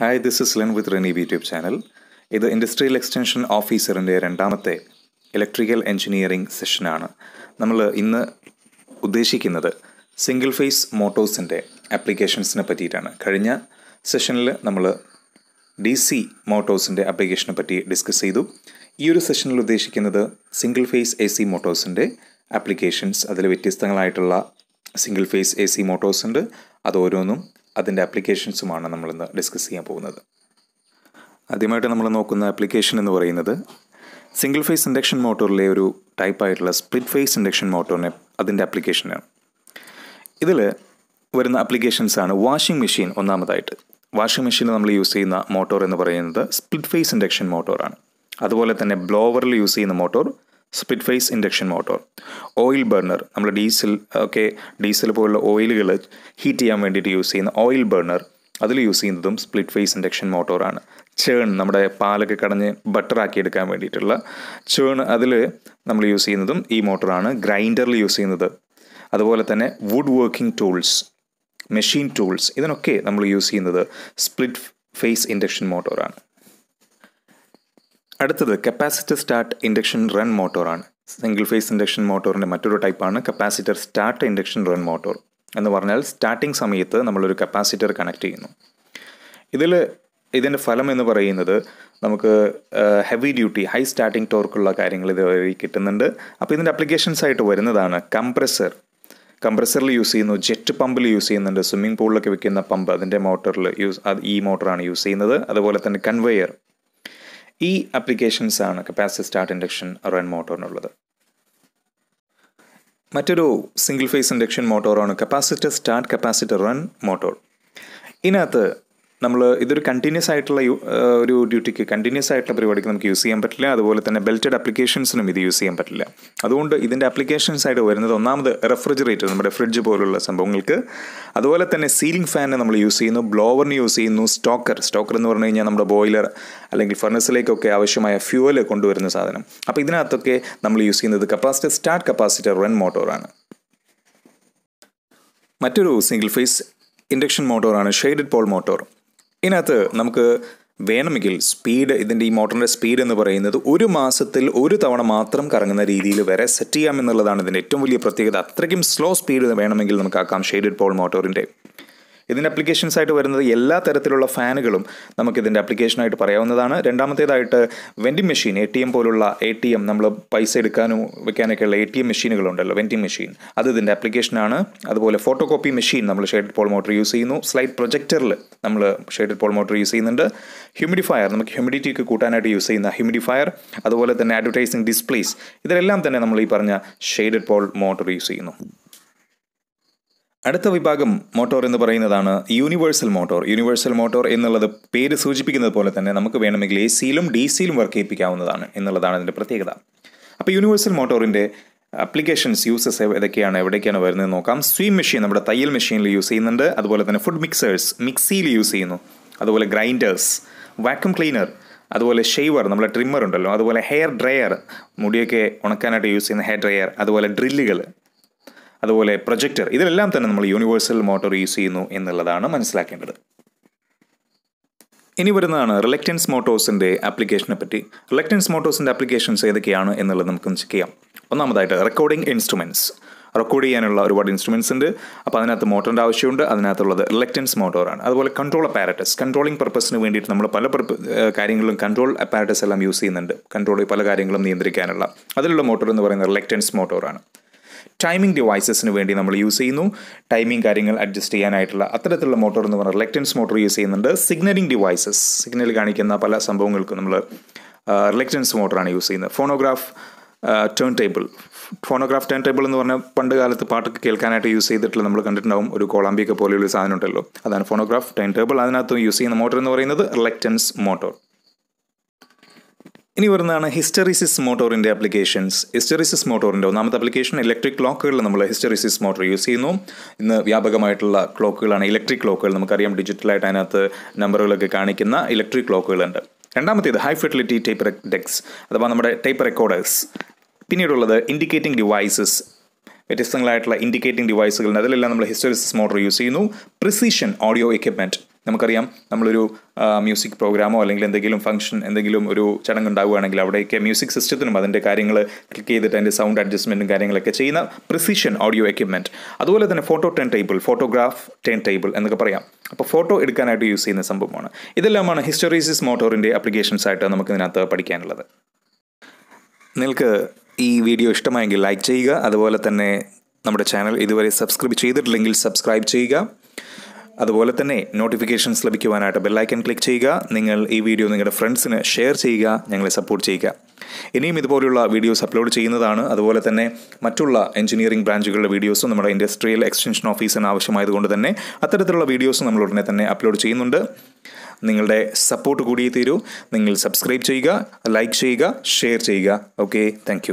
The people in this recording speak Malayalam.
Hi this is learn with Reni YouTube channel ഇത് ഇൻഡസ്ട്രിയൽ എക്സ്റ്റൻഷൻ ഓഫീസറിന്റെ രണ്ടാമത്തെ ഇലക്ട്രിക്കൽ എഞ്ചിനീയറിംഗ് സെഷനാണ് നമ്മൾ ഇന്ന് ഉദ്ദേശിക്കുന്നത് സിംഗിൾ ഫേസ് മോട്ടോഴ്സിന്റെ ആപ്ലിക്കേഷൻസിനെ പറ്റിയിട്ടാണ്. കഴിഞ്ഞ സെഷനിൽ നമ്മൾ ഡി സി മോട്ടോഴ്സിന്റെ ആപ്ലിക്കേഷനെ പറ്റി ഡിസ്കസ് ചെയ്തു. ഈ ഒരു സെഷനിൽ ഉദ്ദേശിക്കുന്നത് സിംഗിൾ ഫേസ് എ സി മോട്ടോഴ്സിന്റെ ആപ്ലിക്കേഷൻസ് അതിൽ വ്യത്യസ്തങ്ങളായിട്ടുള്ള single phase A C motors ഉണ്ട് അത് ഓരോന്നും അതിന്റെ ആപ്ലിക്കേഷൻസുമാണ് നമ്മളിന്ന് ഡിസ്കസ് ചെയ്യാൻ പോകുന്നത്. ആദ്യമായിട്ട് നമ്മൾ നോക്കുന്ന ആപ്ലിക്കേഷൻ എന്ന് പറയുന്നത് സിംഗിൾ ഫേസ് ഇൻഡക്ഷൻ മോട്ടോറിലെ ഒരു ടൈപ്പായിട്ടുള്ള സ്പ്ലിറ്റ് ഫേസ് ഇൻഡക്ഷൻ മോട്ടോറിനെ അതിന്റെ ആപ്ലിക്കേഷനാണ് ഇതിൽ വരുന്ന ആപ്ലിക്കേഷൻസാണ് വാഷിംഗ് മെഷീൻ ഒന്നാമതായിട്ട്. വാഷിംഗ് മെഷീനിൽ നമ്മൾ യൂസ് ചെയ്യുന്ന മോട്ടോർ എന്ന് പറയുന്നത് സ്പ്ലിറ്റ് ഫേസ് ഇൻഡക്ഷൻ മോട്ടോറാണ് അതുപോലെ തന്നെ ബ്ലോവറിൽ യൂസ് ചെയ്യുന്ന motor split phase induction motor oil burner നമ്മൾ ഡീസൽ ഒക്കെ ഡീസൽ പോലുള്ള ഓയിലുകൾ ഹീറ്റ് ചെയ്യാൻ വേണ്ടിയിട്ട് യൂസ് ചെയ്യുന്ന ഓയിൽ ബർണർ അതിൽ യൂസ് ചെയ്യുന്നതും സ്പ്ലിറ്റ് ഫേസ് ഇൻഡക്ഷൻ മോട്ടോറാണ് ചേൺ നമ്മുടെ പാലൊക്കെ കടഞ്ഞ് ബട്ടറാക്കി എടുക്കാൻ വേണ്ടിയിട്ടുള്ള ചേൺ അതിൽ നമ്മൾ യൂസ് ചെയ്യുന്നതും ഈ മോട്ടോറാണ് ഗ്രൈൻഡറിൽ യൂസ് ചെയ്യുന്നത്. അതുപോലെ തന്നെ wood working tools machine tools ഇതിനൊക്കെ നമ്മൾ യൂസ് ചെയ്യുന്നത് സ്പ്ലിറ്റ് ഫേസ് ഇൻഡക്ഷൻ മോട്ടോറാണ് അടുത്തത് കപ്പാസിറ്റർ സ്റ്റാർട്ട് ഇൻഡക്ഷൻ റൺ മോട്ടോറാണ് സിംഗിൾ ഫേസ് ഇൻഡക്ഷൻ മോട്ടോറിന്റെ മറ്റൊരു ടൈപ്പാണ് capacitor start induction run motor. എന്ന് പറഞ്ഞാൽ സ്റ്റാർട്ടിംഗ് സമയത്ത് നമ്മളൊരു കപ്പാസിറ്റർ കണക്ട് ചെയ്യുന്നു. ഇതിൽ ഇതിന്റെ ഫലം എന്ന് പറയുന്നത് നമുക്ക് ഹെവി ഡ്യൂട്ടി ഹൈ സ്റ്റാർട്ടിംഗ് ടോർക്കുള്ള കാര്യങ്ങൾ ഇതുവഴി കിട്ടുന്നുണ്ട്. അപ്പോൾ ഇതിന്റെ അപ്ലിക്കേഷൻസ് ആയിട്ട് വരുന്നതാണ് കംപ്രസർ കംപ്രസറിൽ യൂസ് ചെയ്യുന്നു ജെറ്റ് പമ്പിൽ യൂസ് ചെയ്യുന്നുണ്ട് സ്വിമ്മിംഗ് പൂളിലൊക്കെ വെക്കുന്ന പമ്പ് അതിന്റെ മോട്ടറിൽ യൂസ് അത് ഈ മോട്ടറാണ് യൂസ് ചെയ്യുന്നത്. അതുപോലെ തന്നെ കൺവെയർ ഈ ആപ്ലിക്കേഷൻസാണ് കപ്പാസിറ്റി സ്റ്റാർട്ട് ഇൻഡക്ഷൻ റൺ മോട്ടോറിനുള്ളത് മറ്റൊരു single phase induction മോട്ടോറാണ് capacitor start capacitor run motor ഇതിനകത്ത് നമ്മൾ ഇതൊരു കണ്ടിന്യൂസ് ആയിട്ടുള്ള ഒരു ഡ്യൂട്ടിക്ക് കണ്ടിന്യൂസ് ആയിട്ടുള്ള പരിപാടിക്ക് നമുക്ക് യൂസ് ചെയ്യാൻ പറ്റില്ല. അതുപോലെ തന്നെ ബെൽറ്റഡ് അപ്ലിക്കേഷൻസിനും ഇത് യൂസ് ചെയ്യാൻ പറ്റില്ല. അതുകൊണ്ട് ഇതിന്റെ അപ്ലിക്കേഷൻസ് ആയിട്ട് വരുന്നത് ഒന്നാമത് റെഫ്രിജറേറ്റർ നമ്മുടെ ഫ്രിഡ്ജ് പോലുള്ള സംഭവങ്ങൾക്ക്. അതുപോലെ തന്നെ സീലിംഗ് ഫാനിന് നമ്മൾ യൂസ് ചെയ്യുന്നു ബ്ലോവറിന് യൂസ് ചെയ്യുന്നു സ്റ്റോക്കർ സ്റ്റോക്കർ എന്ന് പറഞ്ഞു കഴിഞ്ഞാൽ നമ്മുടെ ബോയിലർ അല്ലെങ്കിൽ ഫർണസിലേക്കൊക്കെ ആവശ്യമായ ഫ്യൂവൽ കൊണ്ടുവരുന്ന സാധനം. അപ്പോൾ ഇതിനകത്തൊക്കെ നമ്മൾ യൂസ് ചെയ്യുന്നത് കപ്പാസിറ്റർ സ്റ്റാർട്ട് കപ്പാസിറ്റർ റൺ മോട്ടോറാണ് മറ്റൊരു സിംഗിൾ ഫേസ് ഇൻഡക്ഷൻ മോട്ടോറാണ് ഷെയ്ഡഡ് പോൾ മോട്ടോർ ഇതിനകത്ത് നമുക്ക് വേണമെങ്കിൽ സ്പീഡ് ഇതിന്റെ ഈ മോട്ടറിന്റെ സ്പീഡ് എന്ന് പറയുന്നത് ഒരു മാസത്തിൽ ഒരു തവണ മാത്രം കറങ്ങുന്ന രീതിയിൽ വരെ സെറ്റ് ചെയ്യാമെന്നുള്ളതാണ് ഇതിന്റെ ഏറ്റവും വലിയ പ്രത്യേകത. അത്രയ്ക്കും സ്ലോ സ്പീഡ് വേണമെങ്കിൽ നമുക്കാക്കാം ഷെയ്ഡഡ് പോൾ മോട്ടോറിന്റെ ഇതിന്റെ അപ്ലിക്കേഷൻസ് ആയിട്ട് വരുന്നത് എല്ലാ തരത്തിലുള്ള ഫാനുകളും നമുക്ക് ഇതിന്റെ അപ്ലിക്കേഷനായിട്ട് പറയാവുന്നതാണ്. രണ്ടാമത്തേതായിട്ട് vending machine A T M പോലുള്ള എ ടി എം നമ്മൾ പൈസ എടുക്കാനും വെക്കാനൊക്കെയുള്ള എ ടി എം മെഷീനുകളുണ്ടല്ലോ വെൻഡിങ് മെഷീൻ അത് ഇതിന്റെ അപ്ലിക്കേഷനാണ് അതുപോലെ ഫോട്ടോ കോപ്പി മെഷീൻ നമ്മൾ ഷെയ്ഡഡ് പോൾ മോട്ടർ യൂസ് ചെയ്യുന്നു. സ്ലൈഡ് പ്രൊജക്ടറിൽ നമ്മൾ ഷെയ്ഡഡ് പോൾ മോട്ടർ യൂസ് ചെയ്യുന്നുണ്ട്. ഹ്യൂമിഡിഫയർ നമുക്ക് ഹ്യൂമിഡിറ്റിക്ക് കൂട്ടാനായിട്ട് യൂസ് ചെയ്യുന്ന ഹ്യൂമിഡിഫയർ അതുപോലെ തന്നെ അഡ്വർടൈസിങ് ഡിസ്പ്ലേസ് ഇതിലെല്ലാം തന്നെ നമ്മൾ ഈ പറഞ്ഞ ഷെയ്ഡഡ് പോൾ മോട്ടർ യൂസ് ചെയ്യുന്നു. അടുത്ത വിഭാഗം മോട്ടോർ എന്ന് പറയുന്നതാണ് യൂണിവേഴ്സൽ മോട്ടോർ. യൂണിവേഴ്സൽ മോട്ടോർ എന്നുള്ളത് പേര് സൂചിപ്പിക്കുന്നത് പോലെ തന്നെ നമുക്ക് വേണമെങ്കിൽ എ സിയിലും ഡി സിയിലും വർക്ക് ചെയ്യിപ്പിക്കാവുന്നതാണ് എന്നുള്ളതാണ് അതിന്റെ പ്രത്യേകത. അപ്പോൾ യൂണിവേഴ്സൽ മോട്ടോറിന്റെ അപ്ലിക്കേഷൻസ് യൂസസ് ഏതൊക്കെയാണ് എവിടേക്കാണ് വരുന്നത് നോക്കാം. സ്വീം മെഷീൻ നമ്മുടെ തയ്യൽ മെഷീനിൽ യൂസ് ചെയ്യുന്നുണ്ട്. അതുപോലെ തന്നെ ഫുഡ് മിക്സേഴ്സ് മിക്സിയിൽ യൂസ് ചെയ്യുന്നു. അതുപോലെ ഗ്രൈൻഡേഴ്സ് വാക്യൂം ക്ലീനർ അതുപോലെ ഷെയ്വർ നമ്മളെ ട്രിമ്മർ ഉണ്ടല്ലോ. അതുപോലെ ഹെയർ ഡ്രയർ മുടിയൊക്കെ ഉണക്കാനായിട്ട് യൂസ് ചെയ്യുന്ന ഹെയർ ഡ്രയർ അതുപോലെ ഡ്രില്ലുകൾ അതുപോലെ പ്രൊജക്ടർ. ഇതിലെല്ലാം തന്നെ നമ്മൾ യൂണിവേഴ്സൽ മോട്ടോർ യൂസ് ചെയ്യുന്നു എന്നുള്ളതാണ് മനസ്സിലാക്കേണ്ടത്. ഇനി വരുന്നതാണ് റിലക്റ്റൻസ് മോട്ടോഴ്സിന്റെ ആപ്ലിക്കേഷനെ പറ്റി. റിലക്റ്റൻസ് മോട്ടോഴ്സിന്റെ ആപ്ലിക്കേഷൻസ് ഏതൊക്കെയാണ് എന്നുള്ളത് നമുക്ക് ചെക്ക് ചെയ്യാം. ഒന്നാമതായിട്ട് റെക്കോർഡിംഗ് ഇൻസ്ട്രുമെന്റ്സ് റെക്കോർഡ് ചെയ്യാനുള്ള ഒരുപാട് ഇൻസ്ട്രുമെന്റ്സ് ഉണ്ട്. അപ്പോൾ അതിനകത്ത് മോട്ടറിന്റെ ആവശ്യമുണ്ട്. അതിനകത്തുള്ളത് റിലക്റ്റൻസ് മോട്ടോറാണ് അതുപോലെ കൺട്രോൾ അപ്പാരറ്റസ് കൺട്രോളിംഗ് പർപ്പസിന് വേണ്ടിയിട്ട് നമ്മൾ പല കാര്യങ്ങളും കൺട്രോൾ അപ്പാരറ്റസ് എല്ലാം യൂസ് ചെയ്യുന്നുണ്ട്. കൺട്രോൾ പല കാര്യങ്ങളും നിയന്ത്രിക്കാനുള്ള. അതിലുള്ള മോട്ടോർ എന്ന് പറയുന്നത് റിലക്റ്റൻസ് മോട്ടോറാണ് ടൈമിംഗ് ഡിവൈസസിന് വേണ്ടി നമ്മൾ യൂസ് ചെയ്യുന്നു. ടൈമിംഗ് കാര്യങ്ങൾ അഡ്ജസ്റ്റ് ചെയ്യാനായിട്ടുള്ള അത്തരത്തിലുള്ള മോട്ടോർ എന്ന് പറഞ്ഞാൽ റിലക്റ്റൻസ് മോട്ടോർ യൂസ് ചെയ്യുന്നുണ്ട്. സിഗ്നലിംഗ് ഡിവൈസസ് സിഗ്നൽ കാണിക്കുന്ന പല സംഭവങ്ങൾക്കും നമ്മൾ റിലക്റ്റൻസ് മോട്ടറാണ് യൂസ് ചെയ്യുന്നത്. Phonograph turn table phonograph turn table എന്ന് പറഞ്ഞാൽ പണ്ട് കാലത്ത് പാട്ടൊക്കെ കേൾക്കാനായിട്ട് യൂസ് ചെയ്തിട്ടുള്ള നമ്മൾ കണ്ടിട്ടുണ്ടാവും. ഒരു കോളാമ്പിയൊക്കെ പോലെയുള്ള സാധനം ഉണ്ടല്ലോ അതാണ് ഫോണോഗ്രാഫ് ടേൺ ടേബിൾ അതിനകത്ത് യൂസ് ചെയ്യുന്ന മോട്ടോർ എന്ന് പറയുന്നത് റിലക്റ്റൻസ് മോട്ടോർ ഇനി വരുന്നതാണ് ഹിസ്റ്ററിസിസ് മോട്ടോറിന്റെ അപ്ലിക്കേഷൻസ് ഹിസ്റ്ററിസിസ് മോട്ടോറിന്റെ ഒന്നാമത്തെ അപ്ലിക്കേഷൻ ഇലക്ട്രിക് ക്ലോക്കുകളിൽ നമ്മൾ ഹിസ്റ്ററിസിസ് മോട്ടോർ യൂസ് ചെയ്യുന്നു. ഇന്ന് വ്യാപകമായിട്ടുള്ള ക്ലോക്കുകളാണ് ഇലക്ട്രിക് ക്ലോക്കുകൾ നമുക്കറിയാം ഡിജിറ്റലായിട്ട് അതിനകത്ത് നമ്പറുകളൊക്കെ കാണിക്കുന്ന ഇലക്ട്രിക് ക്ലോക്കുകളുണ്ട് രണ്ടാമത്തേത് ഹൈ ഫെർട്ടിലിറ്റി ടൈപ്പ് ഡെക്സ് അഥവാ നമ്മുടെ ടൈപ്പ് റെക്കോർഡേഴ്സ് പിന്നീടുള്ളത് ഇൻഡിക്കേറ്റിംഗ് ഡിവൈസസ് വ്യത്യസ്തങ്ങളായിട്ടുള്ള ഇൻഡിക്കേറ്റിംഗ് ഡിവൈസുകളുണ്ട് അതിലെല്ലാം നമ്മൾ ഹിസ്റ്ററിസിസ് മോട്ടോർ യൂസ് ചെയ്യുന്നു. പ്രിസിഷൻ ഓഡിയോ എക്യുപ്മെന്റ് നമുക്കറിയാം നമ്മളൊരു മ്യൂസിക് പ്രോഗ്രാമോ അല്ലെങ്കിൽ എന്തെങ്കിലും ഫംഗ്ഷൻ എന്തെങ്കിലും ഒരു ചടങ്ങ് ഉണ്ടാവുകയാണെങ്കിൽ അവിടെയൊക്കെ മ്യൂസിക് സിസ്റ്റത്തിനും അതിന്റെ കാര്യങ്ങൾ ക്ലിക്ക് ചെയ്തിട്ട് അതിന്റെ സൗണ്ട് അഡ്ജസ്റ്റ്മെന്റും കാര്യങ്ങളൊക്കെ ചെയ്യുന്ന പ്രിസിഷൻ ഓഡിയോ എക്യുപ്മെന്റ് അതുപോലെ തന്നെ photo turn table photograph turn table എന്നൊക്കെ പറയാം. അപ്പോൾ ഫോട്ടോ എടുക്കാനായിട്ട് യൂസ് ചെയ്യുന്ന സംഭവമാണ്. ഇതെല്ലാമാണ് ഹിസ്റ്റോറീസിസ് മോട്ടോറിന്റെ അപ്ലിക്കേഷൻസ് ആയിട്ട് നമുക്ക് ഇതിനകത്ത് പഠിക്കാനുള്ളത്. നിങ്ങൾക്ക് ഈ വീഡിയോ ഇഷ്ടമായെങ്കിൽ ലൈക്ക് ചെയ്യുക. അതുപോലെ തന്നെ നമ്മുടെ ചാനൽ ഇതുവരെ സബ്സ്ക്രൈബ് ചെയ്തിട്ടില്ലെങ്കിൽ സബ്സ്ക്രൈബ് ചെയ്യുക. അതുപോലെ തന്നെ നോട്ടിഫിക്കേഷൻസ് ലഭിക്കുവാനായിട്ട് ബെല്ലൈക്കൻ ക്ലിക്ക് ചെയ്യുക. നിങ്ങൾ ഈ വീഡിയോ നിങ്ങളുടെ ഫ്രണ്ട്സിന് ഷെയർ ചെയ്യുക ഞങ്ങളെ സപ്പോർട്ട് ചെയ്യുക. ഇനിയും ഇതുപോലുള്ള വീഡിയോസ് അപ്ലോഡ് ചെയ്യുന്നതാണ്. അതുപോലെ തന്നെ മറ്റുള്ള എഞ്ചിനീയറിംഗ് ബ്രാഞ്ചുകളുടെ വീഡിയോസും നമ്മുടെ ഇൻഡസ്ട്രിയൽ എക്സ്റ്റൻഷൻ ഓഫീസിന് ആവശ്യമായതുകൊണ്ട് തന്നെ അത്തരത്തിലുള്ള വീഡിയോസ് നമ്മൾ ഉടനെ തന്നെ അപ്ലോഡ് ചെയ്യുന്നുണ്ട്. നിങ്ങളുടെ സപ്പോർട്ട് കൂടിയേ തീരൂ. നിങ്ങൾ സബ്സ്ക്രൈബ് ചെയ്യുക ലൈക്ക് ചെയ്യുക ഷെയർ ചെയ്യുക. Okay thank